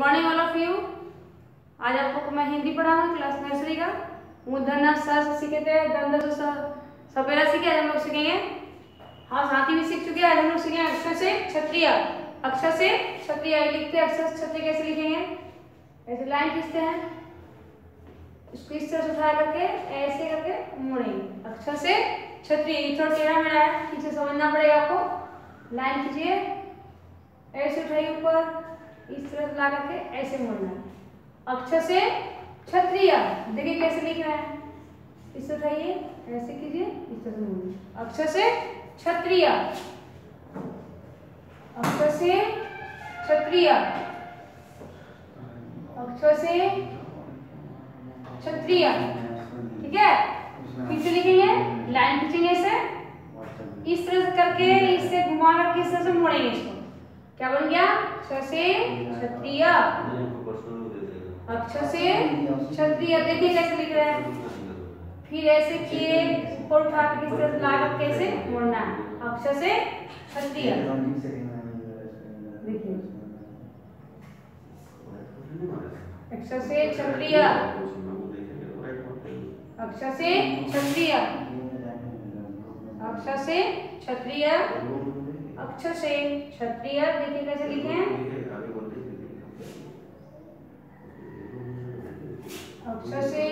Morning all of you आज आपको मैं हिंदी पढ़ाऊँगी क्लास नर्सरी का। मूर्धन्य स से सीखे थे सपेरा सीखे आज हम लोग सीखेंगे। हाँ साथी भी सीख चुके हैं, आज हम लोग सीखेंगे अक्षर से क्षत्रिय। अक्षर से क्षत्रिय लिखते हैं, अक्षर क्षत्रिय कैसे लिखेंगे? ऐसे लाइन खींचते हैं। इसको इस तरह से उठा करके, ऐसे करके मोड़ेंगे। अक्षर से क्षत्रिय थोड़ा टेढ़ा मेढ़ा है, पीछे समझना पड़ेगा आपको। लाइन खींचिए। ऐसे उठाइए ऊपर। इस तरह से ला करके ऐसे मोड़ना अक्षर से क्षत्रिय। देखिए कैसे लिख रहे हैं। इसे उठाइए ऐसे कीजिए, इस तरह से मोड़िए अक्षर से क्षत्रिय। अक्षर से क्षत्रिय। अक्षर से क्षत्रिय। ठीक है? फिर से लिखेंगे, लाइन खींचेंगे इसे। इस तरह से करके, इसे घुमा करके इस तरह से मोड़ेंगे इसको। क्या बन गया? अक्षर से क्षत्रिय। अक्षर से क्षत्रिय। देखिए कैसे लिख रहे हैं। फिर ऐसे किए उठा के इस तरह से ला करके ऐसे मोड़ना। अक्षर से क्षत्रिय से क्षत्रिय। अक्षर से क्षत्रिय। अक्षर से क्षत्रिय। अक्षर से क्षत्रिय देखिए कैसे लिखे हैं? अक्षर से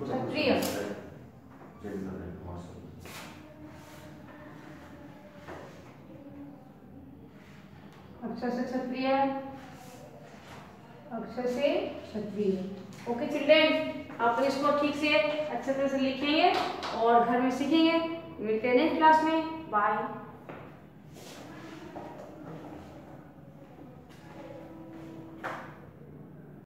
क्षत्रिय। अक्षर से क्षत्रिय, अक्षर से क्षत्रिय। ओके चिल्ड्रेन आप इसको ठीक से अच्छे तरह से लिखेंगे और घर में सीखेंगे। मिलते हैं नेक्स्ट क्लास में। बाय